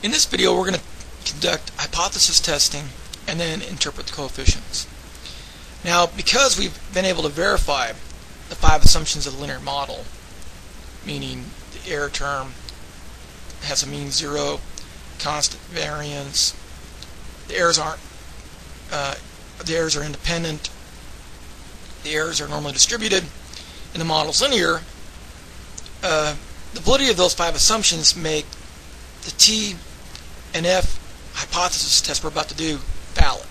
In this video we're going to conduct hypothesis testing and then interpret the coefficients. Now because we've been able to verify the five assumptions of the linear model, meaning the error term has a mean zero, constant variance, the errors aren't uh, the errors are independent, the errors are normally distributed, and the model is linear, uh, the validity of those five assumptions make the T and F hypothesis test we're about to do valid.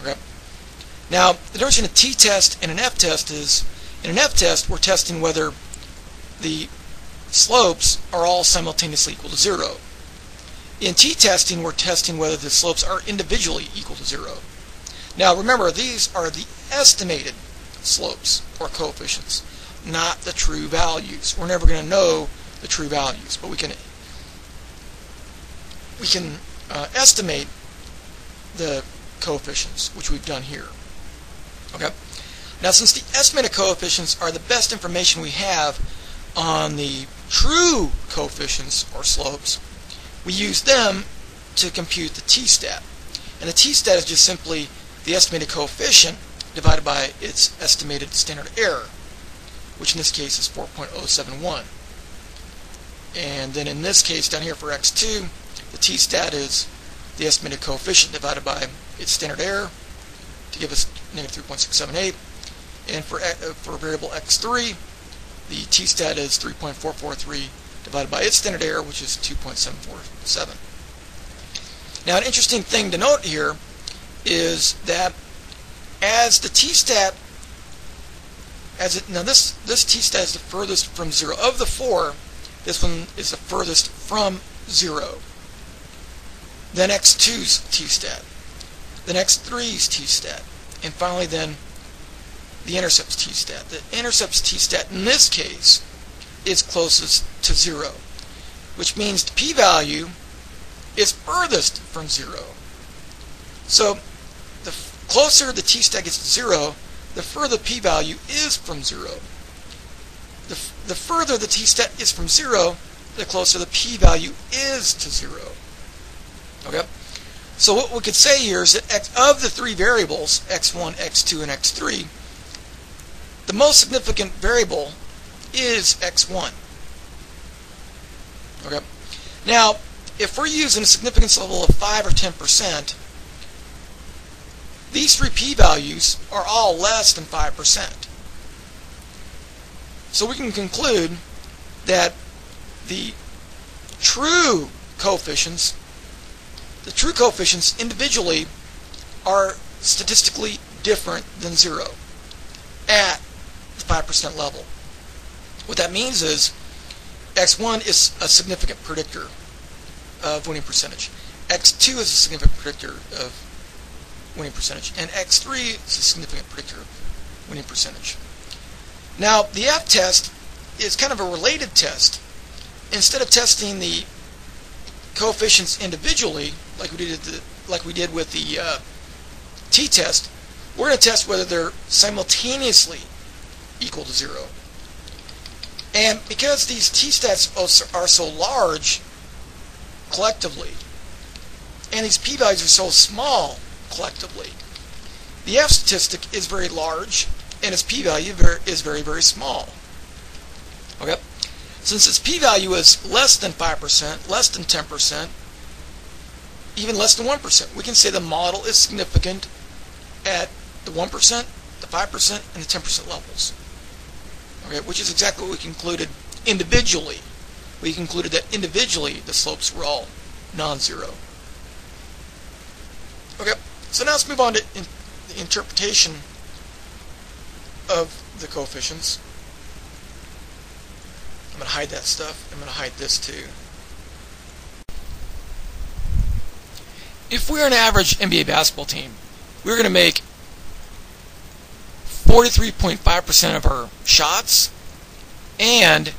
Okay. Now, the difference between a t-test and an f-test is, in an f-test, we're testing whether the slopes are all simultaneously equal to zero. In t-testing, we're testing whether the slopes are individually equal to zero. Now, remember, these are the estimated slopes or coefficients, not the true values. We're never going to know the true values, but we can we can uh, estimate the coefficients, which we've done here. Okay. Now, since the estimated coefficients are the best information we have on the true coefficients or slopes, we use them to compute the t-stat. And the t-stat is just simply the estimated coefficient divided by its estimated standard error, which in this case is 4.071. And then in this case down here for x2, the t-stat is the estimated coefficient divided by its standard error to give us negative 3.678. And for, uh, for variable x3, the t-stat is 3.443 divided by its standard error, which is 2.747. Now, an interesting thing to note here is that as the t-stat, as it now this this t-stat is the furthest from zero of the four. This one is the furthest from zero then x2's t-stat, then x3's t-stat, and finally then the intercept's t-stat. The intercept's t-stat in this case is closest to zero, which means the p-value is furthest from zero. So the closer the t-stat gets to zero, the further p-value is from zero. The, the further the t-stat is from zero, the closer the p-value is to zero. Okay? So what we could say here is that x, of the three variables, x1, x2, and x3, the most significant variable is x1. Okay? Now, if we're using a significance level of 5 or 10%, these three p-values are all less than 5%. So we can conclude that the true coefficients the true coefficients individually are statistically different than zero at the 5% level. What that means is x1 is a significant predictor of winning percentage. x2 is a significant predictor of winning percentage. And x3 is a significant predictor of winning percentage. Now, the f-test is kind of a related test. Instead of testing the coefficients individually, like we did the, like we did with the uh, t-test, we're going to test whether they're simultaneously equal to zero. And because these t-stats are so large collectively, and these p-values are so small collectively, the f statistic is very large, and its p-value is very, very small. Okay? Since its p-value is less than 5%, less than 10%, even less than 1%, we can say the model is significant at the 1%, the 5%, and the 10% levels. Okay, which is exactly what we concluded individually. We concluded that individually the slopes were all non-zero. Okay, so now let's move on to in the interpretation of the coefficients. I'm going to hide that stuff. I'm going to hide this too. If we're an average NBA basketball team, we're going to make 43.5% of our shots and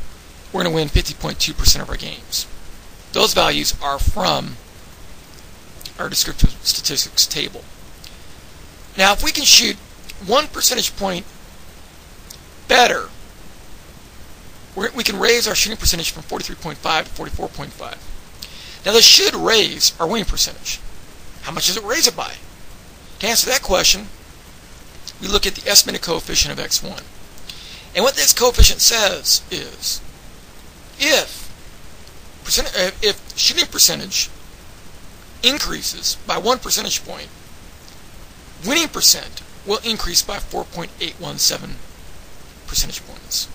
we're going to win 50.2% of our games. Those values are from our descriptive statistics table. Now, if we can shoot one percentage point better we can raise our shooting percentage from 43.5 to 44.5. Now this should raise our winning percentage. How much does it raise it by? To answer that question, we look at the estimated coefficient of x1. And what this coefficient says is, if, percent, uh, if shooting percentage increases by one percentage point, winning percent will increase by 4.817 percentage points.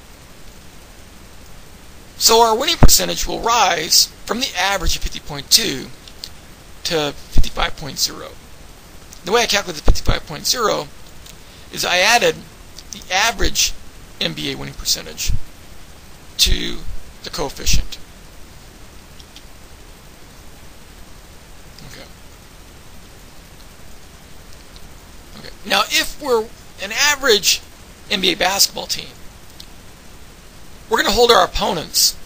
So our winning percentage will rise from the average of 50.2 to 55.0. The way I calculate the 55.0 is I added the average NBA winning percentage to the coefficient. Okay. Okay. Now, if we're an average NBA basketball team, we're going to hold our opponents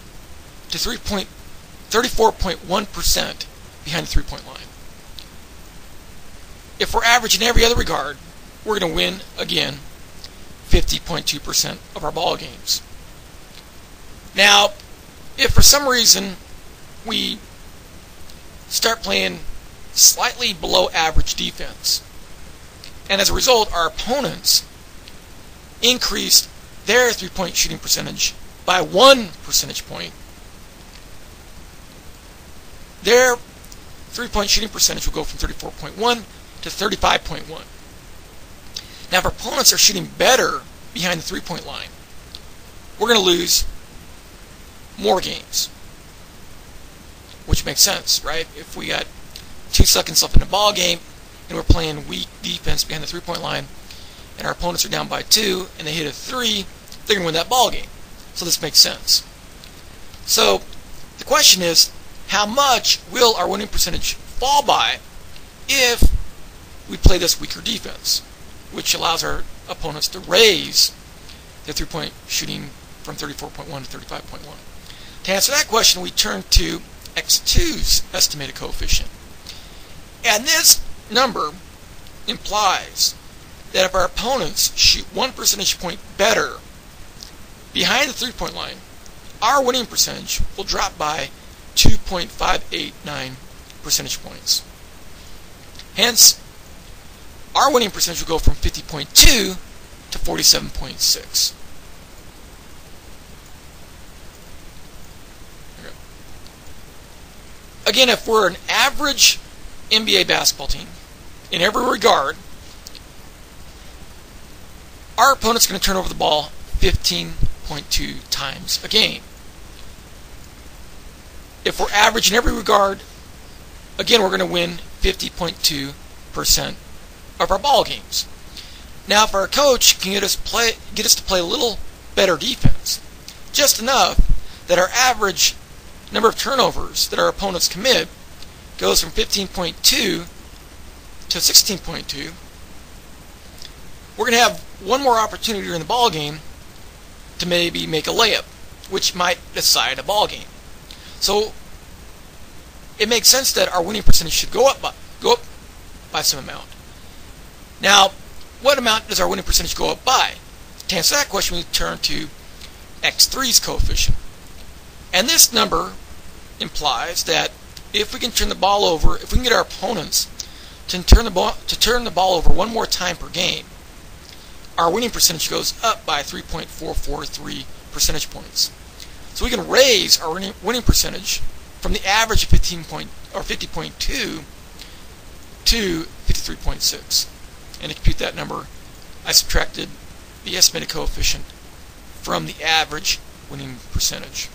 to 34.1% behind the three-point line. If we're average in every other regard, we're going to win again 50.2% of our ball games. Now, if for some reason we start playing slightly below average defense, and as a result, our opponents increased their three point shooting percentage by one percentage point, their three point shooting percentage will go from 34.1 to 35.1. Now, if our opponents are shooting better behind the three point line, we're going to lose more games. Which makes sense, right? If we got two seconds left in the ball game and we're playing weak defense behind the three point line and our opponents are down by two and they hit a three, they're going to win that ball game. So this makes sense. So the question is, how much will our winning percentage fall by if we play this weaker defense, which allows our opponents to raise their three-point shooting from 34.1 to 35.1. To answer that question, we turn to x2's estimated coefficient. And this number implies that if our opponents shoot one percentage point better behind the three-point line, our winning percentage will drop by 2.589 percentage points. Hence, our winning percentage will go from 50.2 to 47.6. Again, if we're an average NBA basketball team in every regard, our opponent's going to turn over the ball 15.2 times a game. If we're average in every regard, again, we're going to win 50.2% of our ball games. Now, if our coach can get us play, get us to play a little better defense, just enough that our average number of turnovers that our opponents commit goes from 15.2 to 16.2, we're going to have one more opportunity during the ball game to maybe make a layup, which might decide a ball game. So it makes sense that our winning percentage should go up by, go up by some amount. Now, what amount does our winning percentage go up by? To answer that question, we turn to x3's coefficient. And this number implies that if we can turn the ball over, if we can get our opponents to turn the ball to turn the ball over one more time per game, our winning percentage goes up by 3.443 percentage points. So we can raise our winning percentage from the average of 15 point or 50.2 to 53.6. And to compute that number, I subtracted the estimated coefficient from the average winning percentage.